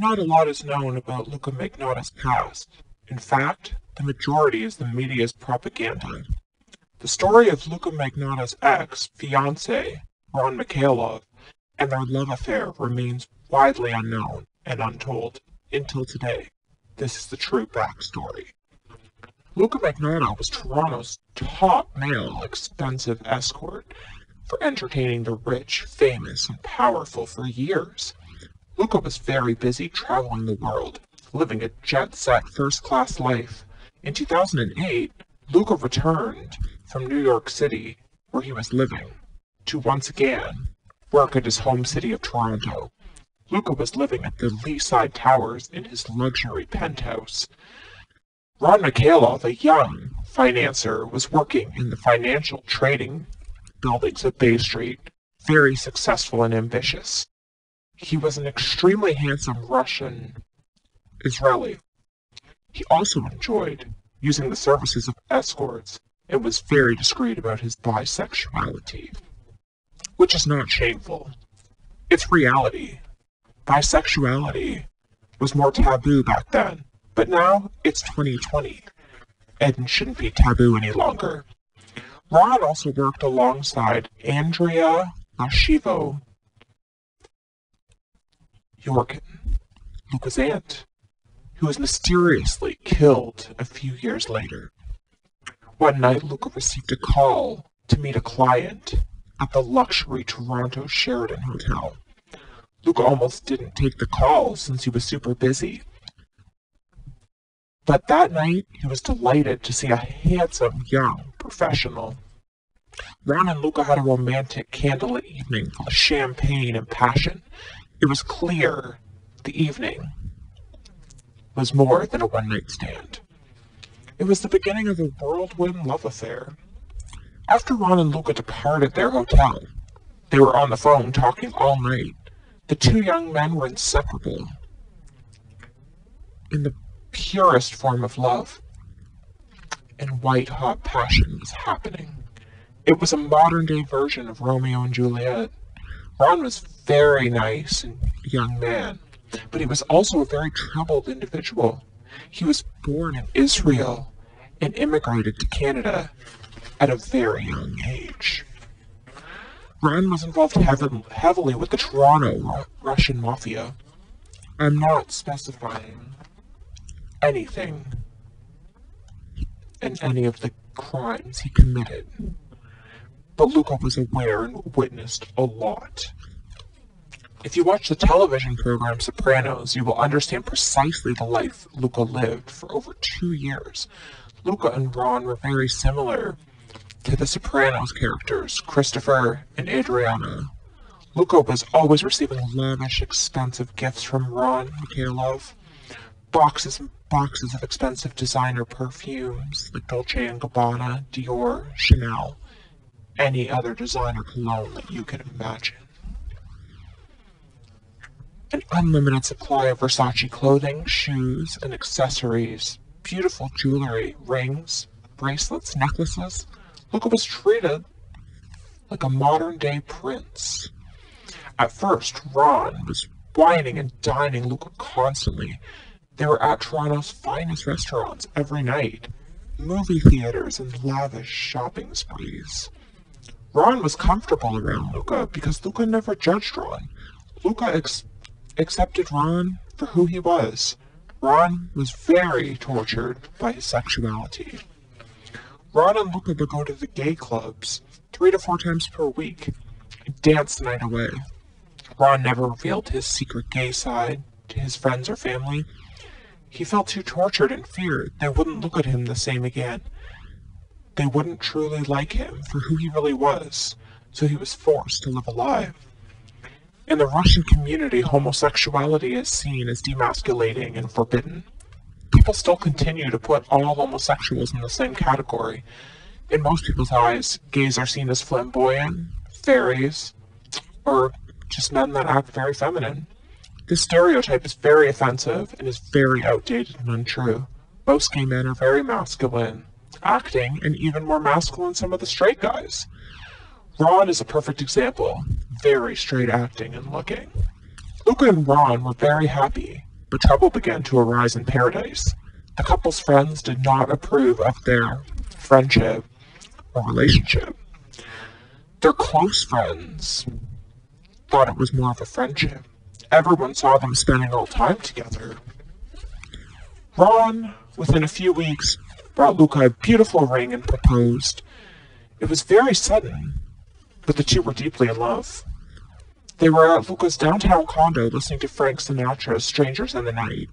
Not a lot is known about Luka Magnotta's past. In fact, the majority is the media's propaganda. The story of Luka Magnotta's ex-fiancé, Ron Mikhailov, and their love affair remains widely unknown and untold until today. This is the true backstory. Luka Magnotta was Toronto's top male expensive escort for entertaining the rich, famous, and powerful for years. Luka was very busy traveling the world, living a jet-set first-class life. In 2008, Luka returned from New York City, where he was living, to once again work at his home city of Toronto. Luka was living at the Leaside Towers in his luxury penthouse. Ron Mikhailov, a young financier, was working in the financial trading buildings of Bay Street, very successful and ambitious. He was an extremely handsome Russian Israeli. He also enjoyed using the services of escorts and was very discreet about his bisexuality, which is not shameful. It's reality. Bisexuality was more taboo back then but now it's 2020 and shouldn't be taboo any longer. Ron also worked alongside Andrea Lashivo Yorkin, Luka's aunt, who was mysteriously killed a few years later. One night, Luka received a call to meet a client at the luxury Toronto Sheraton Hotel. Luka almost didn't take the call since he was super busy. But that night, he was delighted to see a handsome young professional. Ron and Luka had a romantic candlelit evening full of champagne and passion. It was clear the evening was more than a one night stand. It was the beginning of a whirlwind love affair. After Ron and Luka departed their hotel, they were on the phone talking all night. The two young men were inseparable. In the purest form of love and white hot passion was happening. It was a modern day version of Romeo and Juliet. Ron was very nice and young man, but he was also a very troubled individual. He was born in Israel and immigrated to Canada at a very young age. Ron was involved heavily with the Toronto Russian mafia. I'm not specifying anything in any of the crimes he committed. But Luka was aware and witnessed a lot. If you watch the television program Sopranos, you will understand precisely the life Luka lived for over two years. Luka and Ron were very similar to the Sopranos characters, Christopher and Adriana. Luka was always receiving lavish, expensive gifts from Ron Mikhailov boxes and boxes of expensive designer perfumes like Dolce & Gabbana, Dior, Chanel, any other designer cologne that you can imagine. An unlimited supply of Versace clothing, shoes, and accessories, beautiful jewelry, rings, bracelets, necklaces. Luka was treated like a modern day prince. At first, Ron was whining and dining Luka constantly, they were at Toronto's finest restaurants every night, movie theaters, and lavish shopping sprees. Ron was comfortable around Luka because Luka never judged Ron. Luka ex- accepted Ron for who he was. Ron was very tortured by his sexuality. Ron and Luka would go to the gay clubs three to four times per week and dance the night away. Ron never revealed his secret gay side to his friends or family, he felt too tortured and feared they wouldn't look at him the same again. They wouldn't truly like him for who he really was, so he was forced to live a lie. In the Russian community, homosexuality is seen as demasculating and forbidden. People still continue to put all homosexuals in the same category. In most people's eyes, gays are seen as flamboyant, fairies, or just men that act very feminine. This stereotype is very offensive and is very outdated and untrue. Most gay men are very masculine, acting, and even more masculine some of the straight guys. Ron is a perfect example, very straight acting and looking. Luka and Ron were very happy but trouble began to arise in paradise. The couple's friends did not approve of their friendship or relationship. Their close friends thought it was more of a friendship. Everyone saw them spending all time together. Ron, within a few weeks, brought Luka a beautiful ring and proposed. It was very sudden, but the two were deeply in love. They were at Luka's downtown condo listening to Frank Sinatra's Strangers in the Night,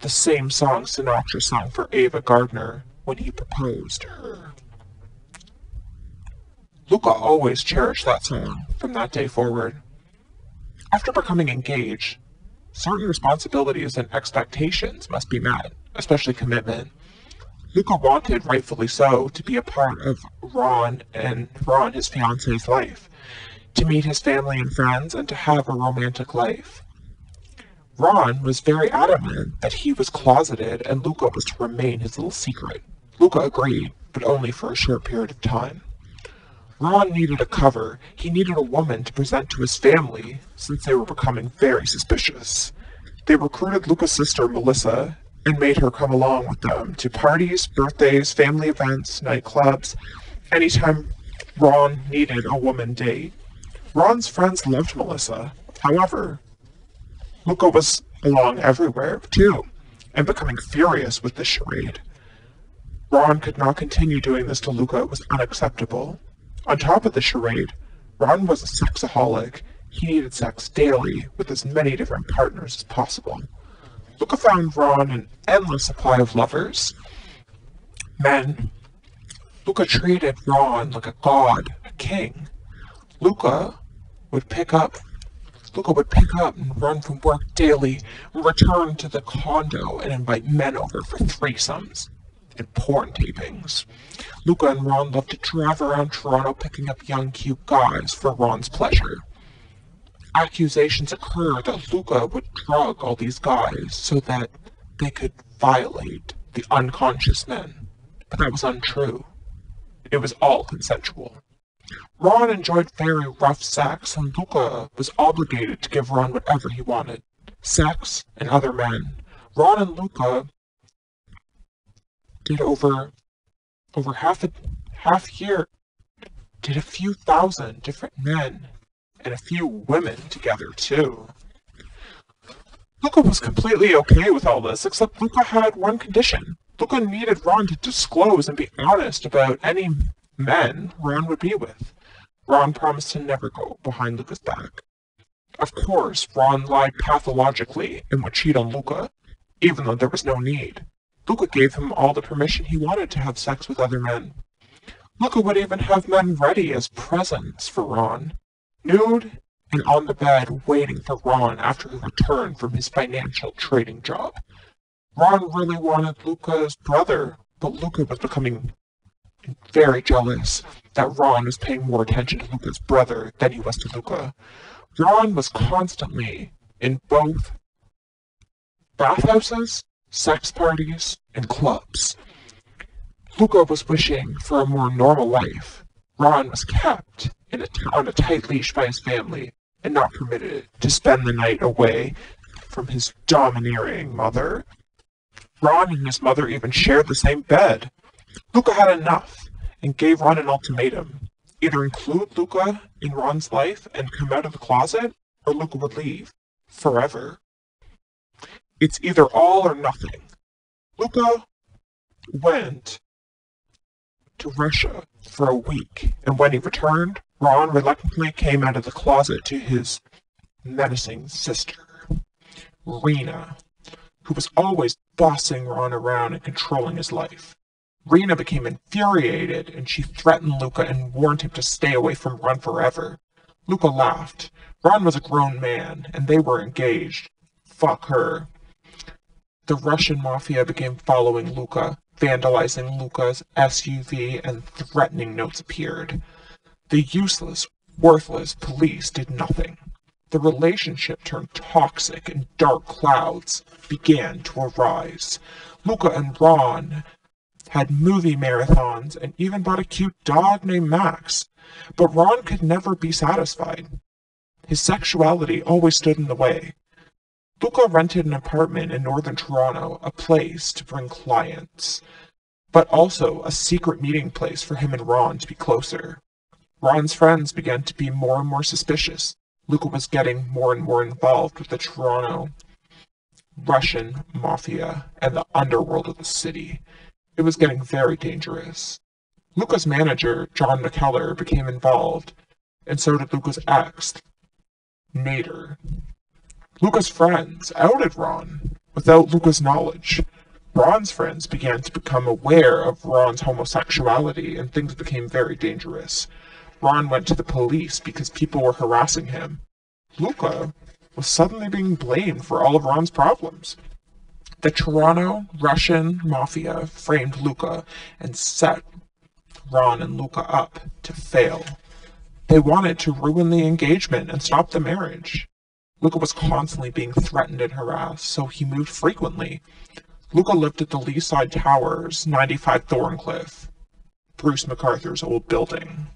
the same song Sinatra sang for Ava Gardner when he proposed to her. Luka always cherished that song from that day forward. After becoming engaged, certain responsibilities and expectations must be met, especially commitment. Luka wanted, rightfully so, to be a part of Ron and Ron, his fiance's life to meet his family and friends, and to have a romantic life. Ron was very adamant that he was closeted and Luka was to remain his little secret. Luka agreed, but only for a short period of time. Ron needed a cover. He needed a woman to present to his family, since they were becoming very suspicious. They recruited Luka's sister, Melissa, and made her come along with them to parties, birthdays, family events, nightclubs, anytime Ron needed a woman date. Ron's friends loved Melissa. However, Luka was along everywhere, too, and becoming furious with the charade. Ron could not continue doing this to Luka. It was unacceptable. On top of the charade, Ron was a sexaholic. He needed sex daily with as many different partners as possible. Luka found Ron an endless supply of lovers. Men. Luka treated Ron like a god, a king. Luka would pick up Luka would pick up and run from work daily, and return to the condo and invite men over for threesomes and porn tapings. Luka and Ron loved to drive around Toronto picking up young, cute guys for Ron's pleasure. Accusations occurred that Luka would drug all these guys so that they could violate the unconscious men, but that was untrue. It was all consensual. Ron enjoyed very rough sex, and Luka was obligated to give Ron whatever he wanted sex and other men. Ron and Luka did over over half a half year did a few thousand different men and a few women together too. Luka was completely okay with all this, except Luka had one condition. Luka needed Ron to disclose and be honest about any men Ron would be with. Ron promised to never go behind Luka's back. Of course, Ron lied pathologically and would cheat on Luka, even though there was no need. Luka gave him all the permission he wanted to have sex with other men. Luka would even have men ready as presents for Ron, nude and on the bed waiting for Ron after he returned from his financial trading job. Ron really wanted Luka's brother, but Luka was becoming very jealous that Ron was paying more attention to Luka's brother than he was to Luka. Ron was constantly in both bathhouses, sex parties, and clubs. Luka was wishing for a more normal life. Ron was kept a on a tight leash by his family and not permitted to spend the night away from his domineering mother. Ron and his mother even shared the same bed. Luka had enough and gave Ron an ultimatum. Either include Luka in Ron's life and come out of the closet, or Luka would leave. Forever. It's either all or nothing. Luka went to Russia for a week, and when he returned, Ron reluctantly came out of the closet to his menacing sister, Rena, who was always bossing Ron around and controlling his life. Rena became infuriated and she threatened Luka and warned him to stay away from Ron forever. Luka laughed. Ron was a grown man and they were engaged. Fuck her. The Russian mafia began following Luka, vandalizing Luka's SUV, and threatening notes appeared. The useless, worthless police did nothing. The relationship turned toxic and dark clouds began to arise. Luka and Ron had movie marathons, and even bought a cute dog named Max. But Ron could never be satisfied. His sexuality always stood in the way. Luka rented an apartment in northern Toronto, a place to bring clients, but also a secret meeting place for him and Ron to be closer. Ron's friends began to be more and more suspicious. Luka was getting more and more involved with the Toronto Russian mafia and the underworld of the city. It was getting very dangerous. Luka's manager, John McKellar, became involved, and so did Luka's ex, Nader. Luka's friends outed Ron without Luka's knowledge. Ron's friends began to become aware of Ron's homosexuality and things became very dangerous. Ron went to the police because people were harassing him. Luka was suddenly being blamed for all of Ron's problems. The Toronto Russian mafia framed Luka and set Ron and Luka up to fail. They wanted to ruin the engagement and stop the marriage. Luka was constantly being threatened and harassed, so he moved frequently. Luka lived at the Leaside Towers, 95 Thorncliffe, Bruce McArthur's old building,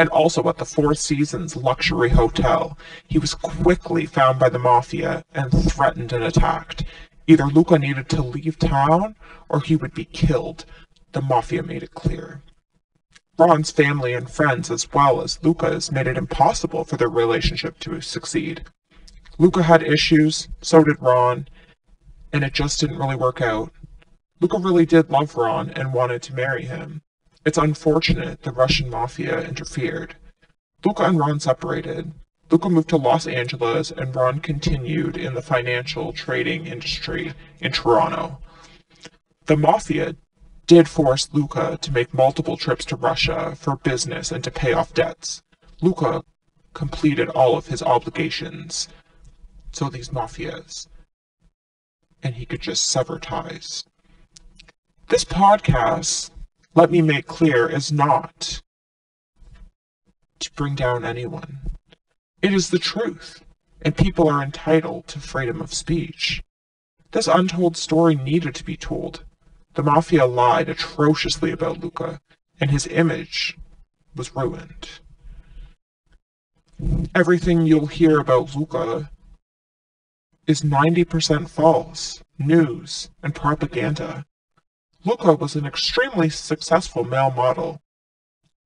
and also at the Four Seasons luxury hotel. He was quickly found by the mafia and threatened and attacked. Either Luka needed to leave town or he would be killed. The mafia made it clear. Ron's family and friends, as well as Luka's, made it impossible for their relationship to succeed. Luka had issues, so did Ron, and it just didn't really work out. Luka really did love Ron and wanted to marry him. It's unfortunate the Russian mafia interfered. Luka and Ron separated. Luka moved to Los Angeles and Ron continued in the financial trading industry in Toronto. The mafia did force Luka to make multiple trips to Russia for business and to pay off debts. Luka completed all of his obligations, so these mafias, and he could just sever ties. This podcast, let me make clear, is not to bring down anyone. It is the truth, and people are entitled to freedom of speech. This untold story needed to be told the Mafia lied atrociously about Luka, and his image was ruined. Everything you'll hear about Luka is 90% false, news, and propaganda. Luka was an extremely successful male model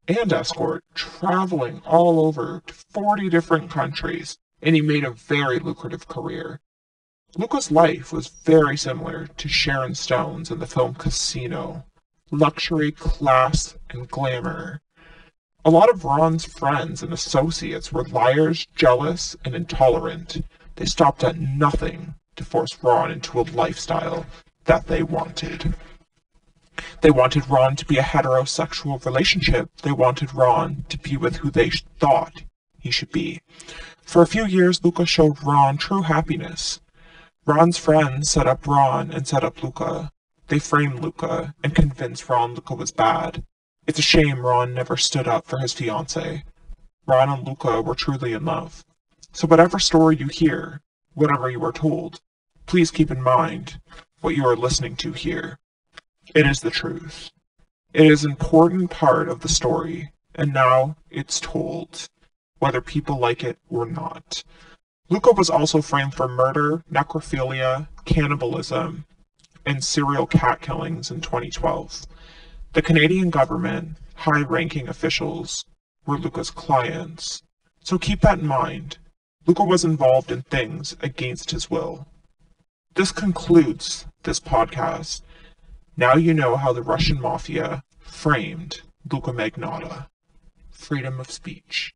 and escort, traveling all over to 40 different countries, and he made a very lucrative career. Luka's life was very similar to Sharon Stone's in the film Casino luxury, class, and glamour. A lot of Ron's friends and associates were liars, jealous, and intolerant. They stopped at nothing to force Ron into a lifestyle that they wanted. They wanted Ron to be a heterosexual relationship. They wanted Ron to be with who they thought he should be. For a few years, Luka showed Ron true happiness. Ron's friends set up Ron and set up Luka. They framed Luka and convinced Ron Luka was bad. It's a shame Ron never stood up for his fiancée. Ron and Luka were truly in love. So whatever story you hear, whatever you are told, please keep in mind what you are listening to here. It is the truth. It is an important part of the story, and now it's told, whether people like it or not. Luka was also framed for murder, necrophilia, cannibalism, and serial cat killings in 2012. The Canadian government, high ranking officials, were Luka's clients. So keep that in mind. Luka was involved in things against his will. This concludes this podcast. Now you know how the Russian mafia framed Luka Magnotta. Freedom of speech.